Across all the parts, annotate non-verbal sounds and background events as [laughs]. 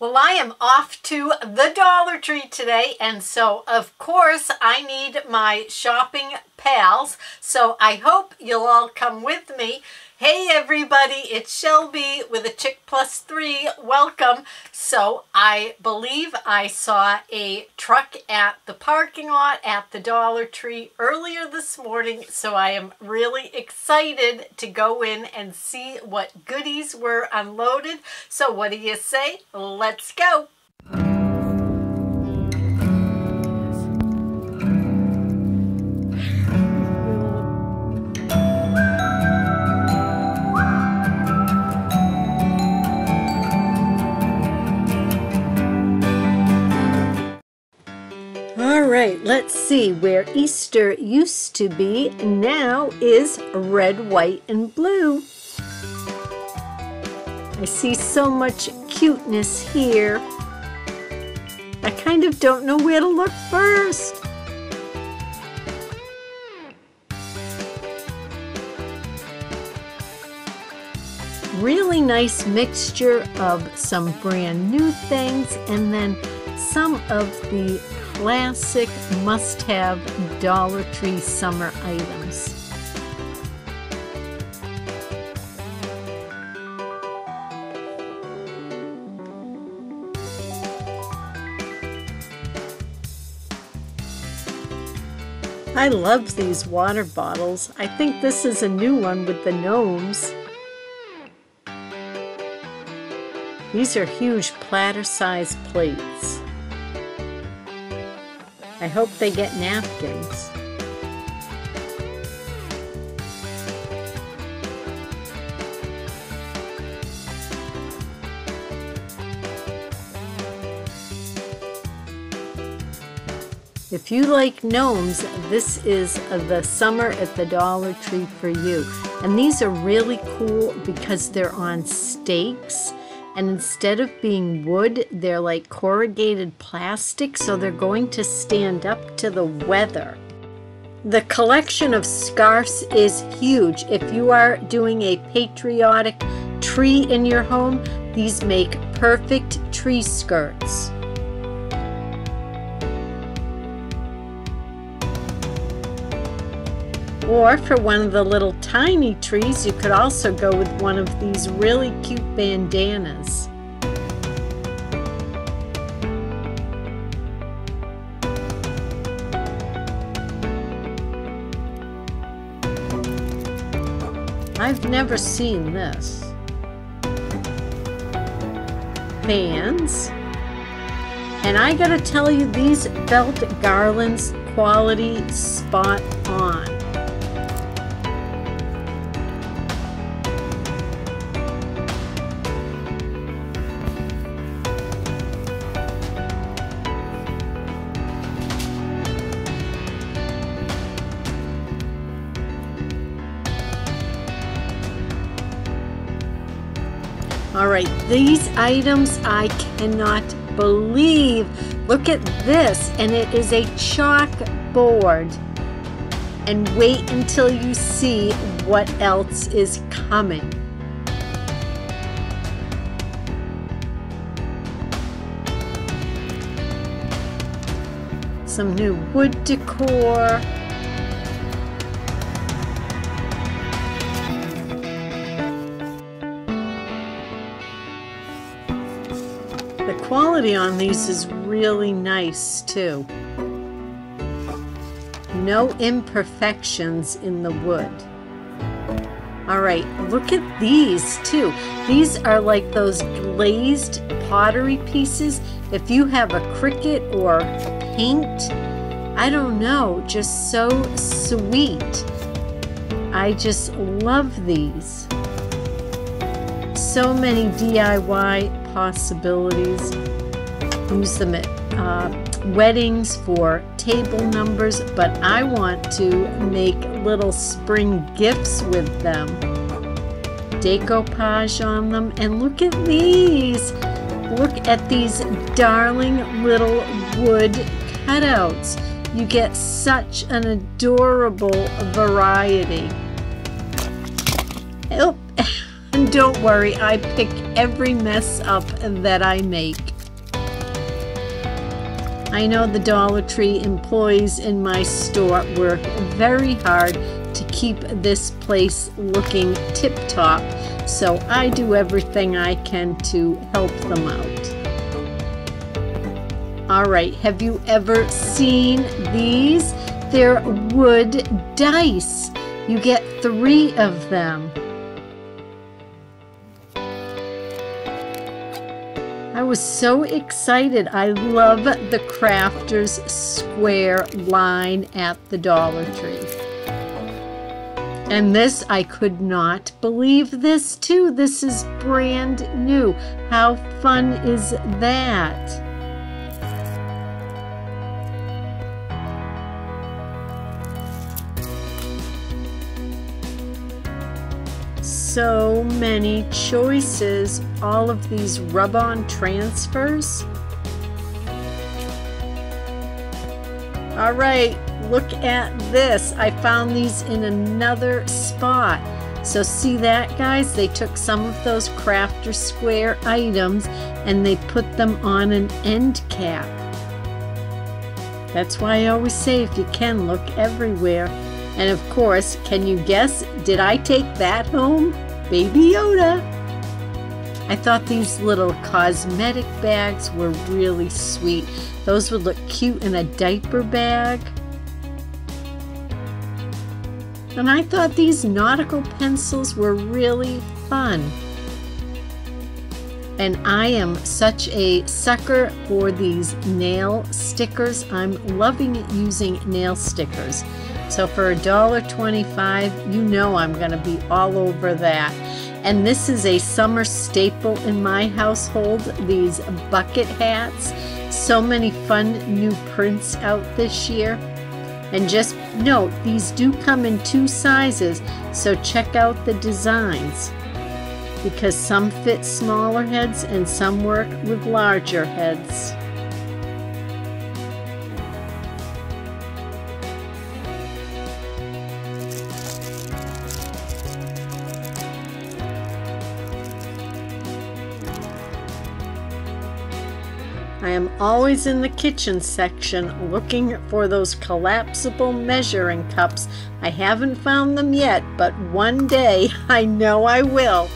Well, I am off to the Dollar Tree today, and so of course I need my shopping pals. So I hope you'll all come with me. Hey everybody, it's Shelby with a Chick Plus 3. Welcome. So I believe I saw a truck at the parking lot at the Dollar Tree earlier this morning. So I am really excited to go in and see what goodies were unloaded. So what do you say? Let's go. All right, let's see where Easter used to be now is red, white, and blue. I see so much cuteness here. I kind of don't know where to look first. Really nice mixture of some brand new things and then some of the classic must-have Dollar Tree summer items. I love these water bottles. I think this is a new one with the gnomes. These are huge platter-sized plates. I hope they get napkins. If you like gnomes, this is the summer at the Dollar Tree for you. And these are really cool because they're on stakes and instead of being wood, they're like corrugated plastic, so they're going to stand up to the weather. The collection of scarves is huge. If you are doing a patriotic tree in your home, these make perfect tree skirts. Or for one of the little tiny trees, you could also go with one of these really cute bandanas. I've never seen this. Bands. And I gotta tell you, these belt garlands quality spot on. All right, these items I cannot believe. Look at this, and it is a chalkboard. And wait until you see what else is coming. Some new wood decor. Quality on these is really nice too. No imperfections in the wood. All right, look at these too. These are like those glazed pottery pieces. If you have a Cricut or paint, I don't know, just so sweet. I just love these. So many DIY possibilities. Use them at uh, weddings for table numbers, but I want to make little spring gifts with them. Decoupage on them, and look at these. Look at these darling little wood cutouts. You get such an adorable variety. Oh, don't worry, I pick every mess up that I make. I know the Dollar Tree employees in my store work very hard to keep this place looking tip-top, so I do everything I can to help them out. All right, have you ever seen these? They're wood dice. You get three of them. Was so excited. I love the Crafters Square line at the Dollar Tree. And this, I could not believe this too. This is brand new. How fun is that? So many choices. All of these rub-on transfers. All right, look at this. I found these in another spot. So see that, guys? They took some of those Crafter Square items and they put them on an end cap. That's why I always say if you can, look everywhere. And of course, can you guess, did I take that home? Baby Yoda. I thought these little cosmetic bags were really sweet. Those would look cute in a diaper bag. And I thought these nautical pencils were really fun. And I am such a sucker for these nail stickers. I'm loving using nail stickers. So for $1.25, you know I'm going to be all over that. And this is a summer staple in my household, these bucket hats. So many fun new prints out this year. And just note, these do come in two sizes, so check out the designs. Because some fit smaller heads and some work with larger heads. I am always in the kitchen section looking for those collapsible measuring cups. I haven't found them yet, but one day [laughs] I know I will.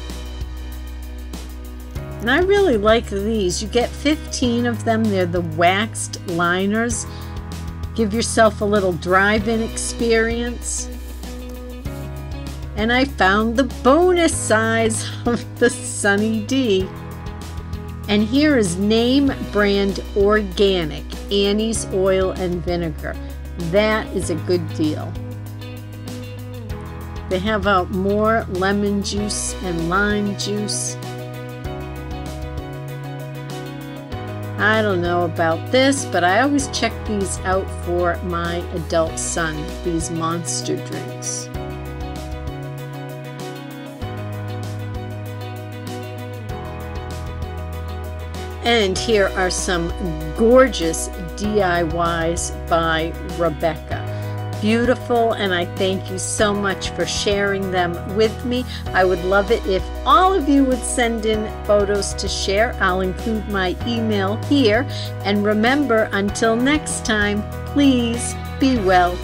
And I really like these. You get 15 of them. They're the waxed liners. Give yourself a little drive-in experience. And I found the bonus size [laughs] of the Sunny D. And here is name brand organic Annie's oil and vinegar. That is a good deal. They have out more lemon juice and lime juice. I don't know about this, but I always check these out for my adult son, these monster drinks. And here are some gorgeous DIYs by Rebecca. Beautiful, and I thank you so much for sharing them with me. I would love it if all of you would send in photos to share. I'll include my email here. And remember, until next time, please be well